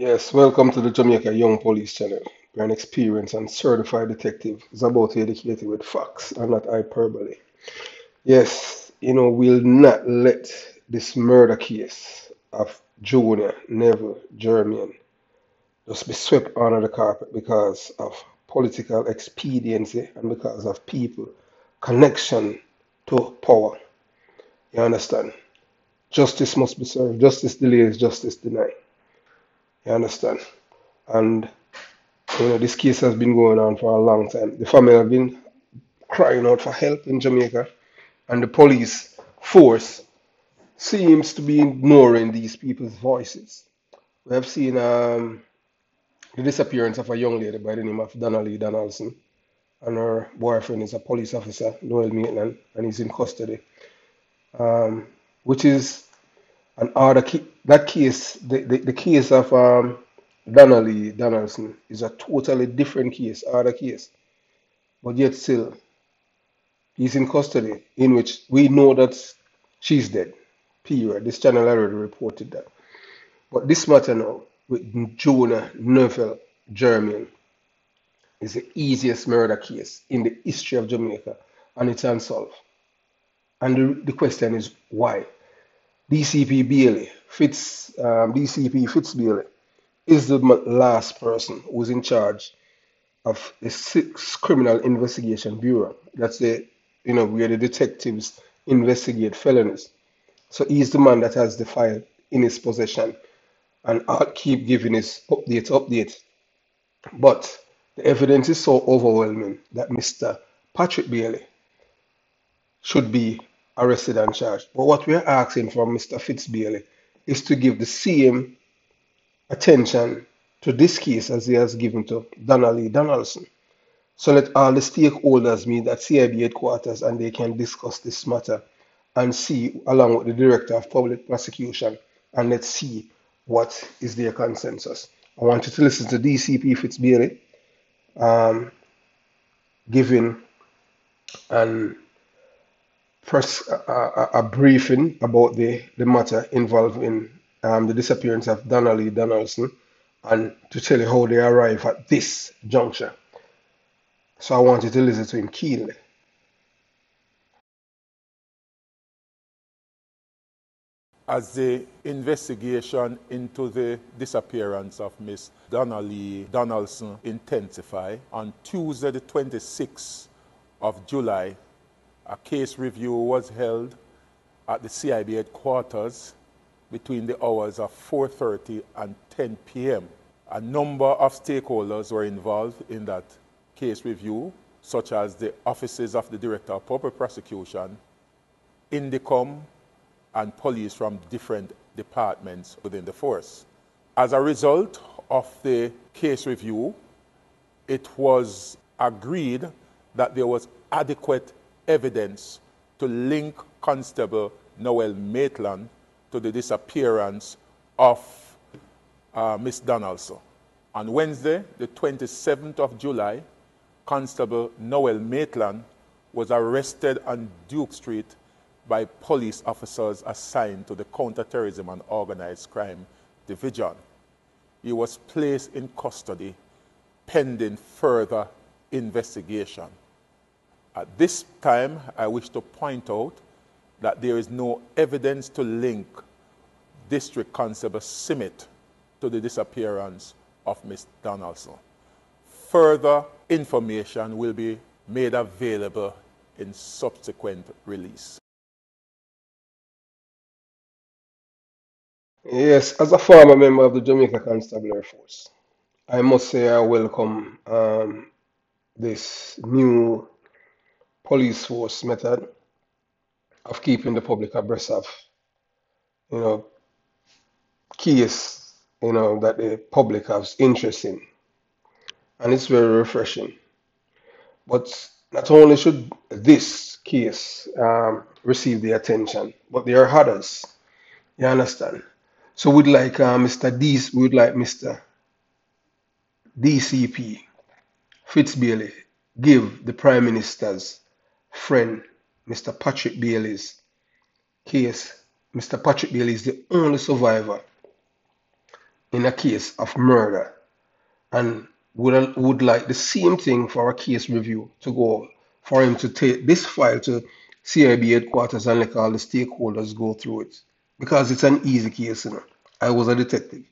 Yes, welcome to the Jamaica Young Police Channel, where an experienced and certified detective is about to educate you with facts and not hyperbole. Yes, you know, we'll not let this murder case of Junior Neville Germain just be swept under the carpet because of political expediency and because of people connection to power. You understand? Justice must be served. Justice delayed is justice denied. You understand? And you know, this case has been going on for a long time. The family have been crying out for help in Jamaica, and the police force seems to be ignoring these people's voices. We have seen um, the disappearance of a young lady by the name of Donna-Lee Donaldson, and her boyfriend is a police officer, Noel Maitland, and he's in custody. Um, which is an order. That case, the, the, the case of um, Donna-Lee Donaldson, is a totally different case, other case, but yet still, he's in custody, in which we know that she's dead. Period. This channel already reported that. But this matter now with Junior Neville Germain is the easiest murder case in the history of Jamaica, and it's unsolved. And the, the question is why? DCP Bailey, Fitz, um, DCP Fitz Bailey, is the last person who's in charge of the Six Criminal Investigation Bureau. That's the, you know, where the detectives investigate felonies. So he's the man that has the file in his possession, and I'll keep giving his update, update. But the evidence is so overwhelming that Mr. Patrick Bailey should be arrested and charged. But what we are asking from Mr. Fitz Bailey is to give the same attention to this case as he has given to Donna-Lee Donaldson. So let all the stakeholders meet at CIB headquarters and they can discuss this matter and see, along with the Director of Public Prosecution, and let's see what is their consensus. I want you to listen to DCP Fitz Bailey um, giving an press a, a, a briefing about the, the matter involving um, the disappearance of Donna-Lee Donaldson and to tell you how they arrive at this juncture. So I want you to listen to him keenly. as the investigation into the disappearance of Miss Donna-Lee Donaldson intensify, on Tuesday the 26th of July, a case review was held at the CIB headquarters between the hours of 4.30 and 10 p.m. A number of stakeholders were involved in that case review, such as the offices of the Director of Public Prosecution, INDECOM, and police from different departments within the force. As a result of the case review, it was agreed that there was adequate evidence to link Constable Noel Maitland to the disappearance of uh, Miss Donaldson. On Wednesday, the 27th of July, Constable Noel Maitland was arrested on Duke Street by police officers assigned to the Counterterrorism and Organized Crime Division. He was placed in custody pending further investigation. At this time, I wish to point out that there is no evidence to link District Constable Simit to the disappearance of Miss Donaldson. Further information will be made available in subsequent release. Yes, as a former member of the Jamaica Constabulary Force, I must say I welcome um, this new police force method of keeping the public abreast of, you know, case, you know, that the public has interest in. And it's very refreshing. But not only should this case um, receive the attention, but there are others. You understand? So we'd like uh, Mr. D, we'd like Mr. DCP Fitz Bailey give the Prime Minister's friend, Mr. Patrick Bailey's case. Mr. Patrick Bailey is the only survivor in a case of murder and would, would like the same thing for a case review to go for him to take this file to CIB headquarters and let all the stakeholders go through it because it's an easy case. You know. I was a detective.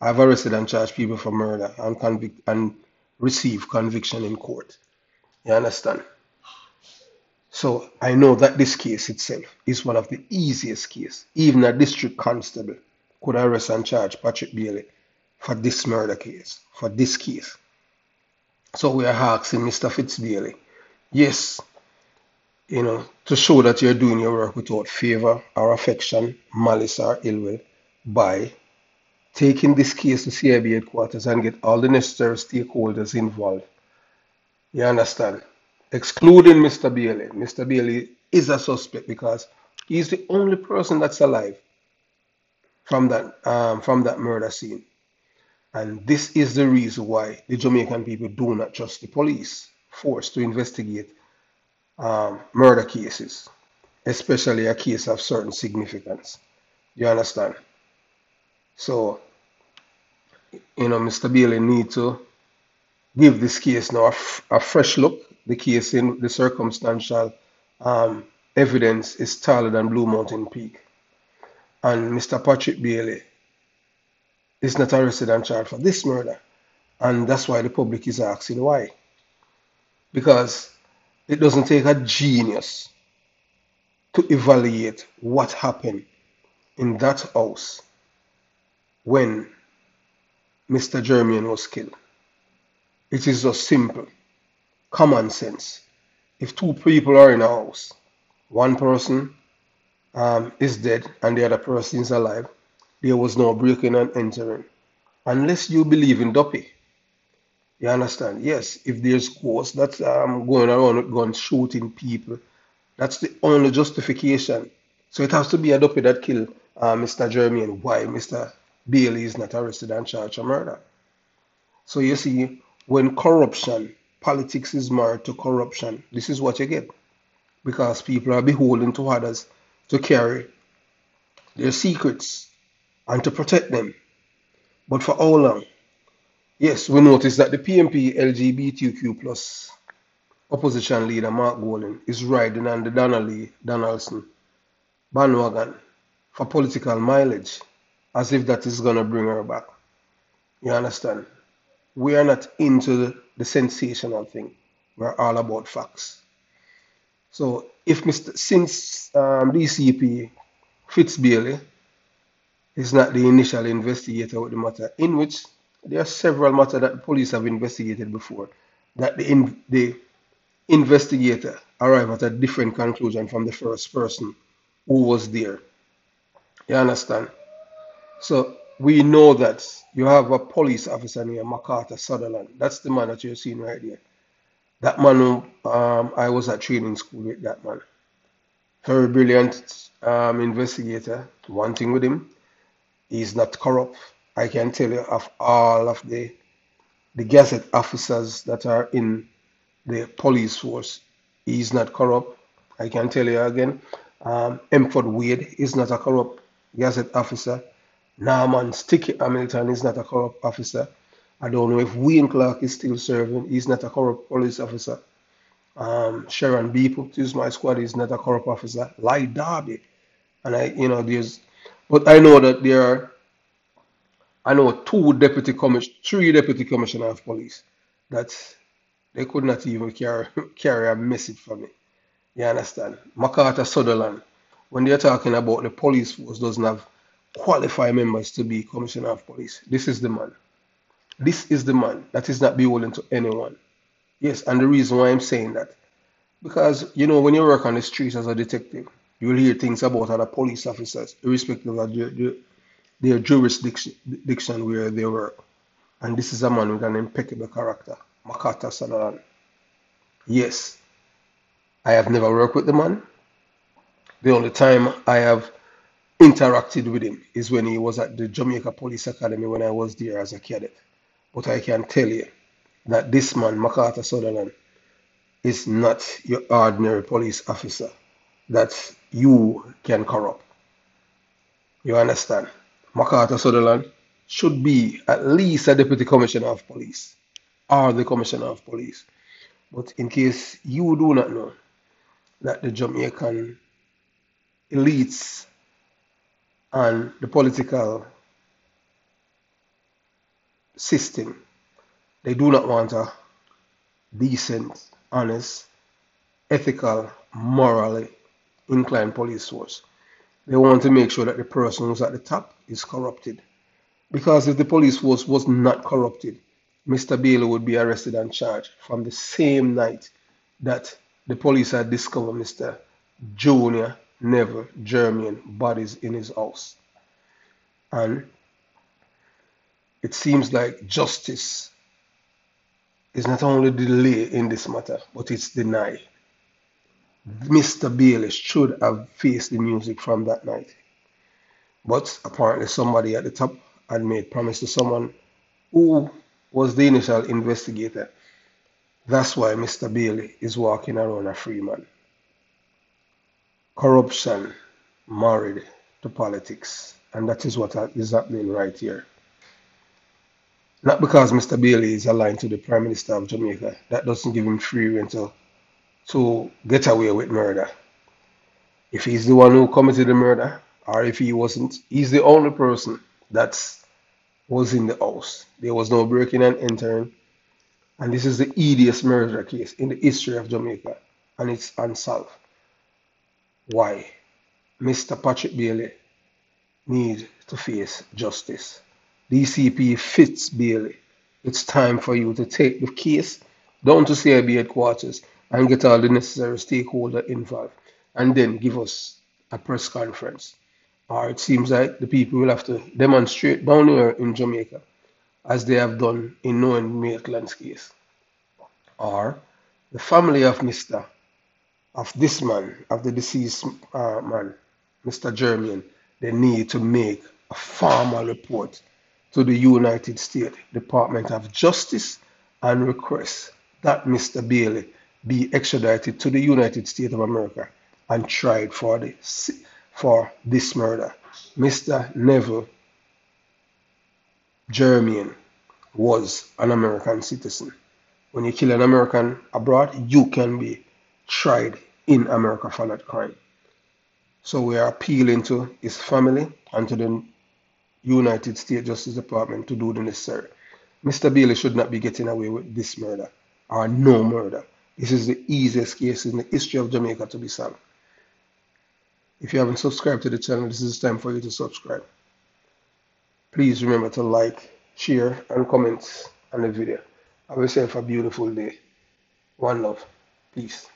I've arrested and charged people for murder and convict and received conviction in court. You understand? So I know that this case itself is one of the easiest cases. Even a district constable could arrest and charge Patrick Bailey for this murder case, for this case. So we are asking Mr. Fitz Bailey, yes, you know, to show that you're doing your work without favor or affection, malice or ill will, by taking this case to CIB headquarters and get all the necessary stakeholders involved. You understand? Excluding Mr. Bailey. Mr. Bailey is a suspect because he's the only person that's alive from that um, from that murder scene. And this is the reason why the Jamaican people do not trust the police force to investigate um, murder cases, especially a case of certain significance. You understand? So, you know, Mr. Bailey need to give this case now a, fresh look. The case in the circumstantial um, evidence is taller than Blue Mountain Peak. And Mr. Patrick Bailey is not arrested and charged for this murder. And that's why the public is asking why. Because it doesn't take a genius to evaluate what happened in that house when Mr. Germain was killed. It is just simple, common sense. If two people are in a house, one person um, is dead and the other person is alive, there was no breaking and entering. Unless you believe in Duppy. You understand? Yes, if there's ghosts that's um, going around guns shooting people, that's the only justification. So it has to be a Duppy that killed uh, Mr. and Why Mr. Bailey is not arrested and charged murder? So you see, when corruption, politics is married to corruption, this is what you get. Because people are beholden to others to carry their secrets and to protect them. But for how long? Yes, we notice that the PNP LGBTQ plus opposition leader Mark Golding is riding on the Donna-Lee Donaldson bandwagon for political mileage, as if that is going to bring her back. You understand? We are not into the, sensational thing. We're all about facts. So if Mr. since um, DCP Fitz Bailey is not the initial investigator with the matter, in which there are several matters that the police have investigated before, that the, in, the investigator arrived at a different conclusion from the first person who was there. You understand? So we know that you have a police officer named MacArthur Sutherland. That's the man that you're seeing right there. That man, um, I was at training school with that man. Very brilliant um, investigator. One thing with him, he's not corrupt. I can tell you of all of the the gazette officers that are in the police force, he's not corrupt. I can tell you again. Um, Emford Wade is not a corrupt gazette officer. Norman Sticky Hamilton is not a corrupt officer. I don't know if Wayne Clark is still serving. He's not a corrupt police officer. Um, Sharon to use my squad, is not a corrupt officer. Lloyd Darby. And I, you know, there's, but I know that there are, I know two deputy commission, three deputy commissioner of police that they could not even carry, carry a message for me. You understand? MacArthur Sutherland, when they're talking about the police force doesn't have qualified members to be commissioner of police. This is the man. This is the man that is not beholden to anyone. Yes, and the reason why I'm saying that, because you know, when you work on the streets as a detective, you will hear things about other police officers, irrespective of their, their, their jurisdiction where they work. And this is a man with an impeccable character, MacArthur Sutherland. Yes, I have never worked with the man. The only time I have interacted with him is when he was at the Jamaica Police Academy when I was there as a cadet. But I can tell you that this man, MacArthur Sutherland, is not your ordinary police officer that you can corrupt. You understand? MacArthur Sutherland should be at least a deputy commissioner of police or the commissioner of police. But in case you do not know that the Jamaican elites and the political system, they do not want a decent, honest, ethical, morally inclined police force. They want to make sure that the person who's at the top is corrupted. Because if the police force was not corrupted, Mr. Bailey would be arrested and charged from the same night that the police had discovered Mr. Junior Neville German bodies in his house. And it seems like justice is not only delayed in this matter, but it's denied. Mr. Bailey should have faced the music from that night. But apparently somebody at the top had made promise to someone who was the initial investigator. That's why Mr. Bailey is walking around a free man. Corruption married to politics. And that is what is happening right here. Not because Mr. Bailey is aligned to the Prime Minister of Jamaica. That doesn't give him free rein to, to get away with murder. If he's the one who committed the murder, or if he wasn't, he's the only person that was in the house. There was no breaking and entering. And this is the easiest murder case in the history of Jamaica. And it's unsolved. Why? Mr. Patrick Bailey needs to face justice. DCP Fitz Bailey, it's time for you to take the case down to CIB headquarters and get all the necessary stakeholder involved. And then give us a press conference or it seems like the people will have to demonstrate down here in Jamaica, as they have done in Noel Maitland's case. Or the family of Mr. of this man, of the deceased uh, man, Mr. German, they need to make a formal report to the United States Department of Justice and request that Mr. Bailey be extradited to the United States of America and tried for the for this murder. Mr. Neville Germain was an American citizen. When you kill an American abroad, you can be tried in America for that crime. So we are appealing to his family and to the United States Justice Department to do the necessary. Mr. Bailey should not be getting away with this murder or no murder. This is the easiest case in the history of Jamaica to be solved. If you haven't subscribed to the channel, this is time for you to subscribe. Please remember to like, share, and comment on the video. Have yourself a beautiful day. One love. Peace.